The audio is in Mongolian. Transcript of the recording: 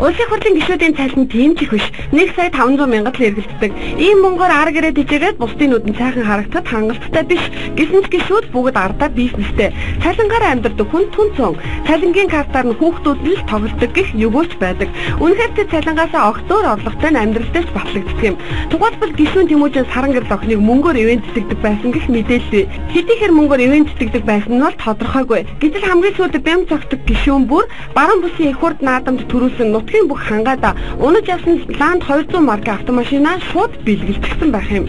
Улсын хурлын гишүүдийн цалин тийм ч их биш. 1 сая 500 мянгад л эргэлддэг. Ийм мөнгөөр ар гэрээ тижээгээд бусдын нүдэн сайхан харагдахад хангалттай биш. Гэсэн ч гишүүд бүгд ардаа бизнестэй. Цалингаар амьдардаг хүн түн цон. Цалингийн картаар нь хүүхдүүд нь л тоглодог гэх югөөч байдаг. Үнэхээр тэр цалингаасаа огтоор орлоготой нь амьдралдаа батлагддаг юм. Тухайлбал гишүүн Тэмүүжин саран гэрэл охиныг мөнгөөр ивент тэтгдэг байсан гэх мэдээлэл. Хэдийхэр мөнгөөр ивент тэтгдэг байсан нь бол тодорхойгүй. Гэтэл хамгийн сүүлд бям цогтөг гишүүн бүр баруун бүсийн их хурд наадамд төрүүлсэн нутгийн бүх хангаада унаж явсан ланд 200 марк автомашинаа шууд бэлгэлчихсэн байх юм.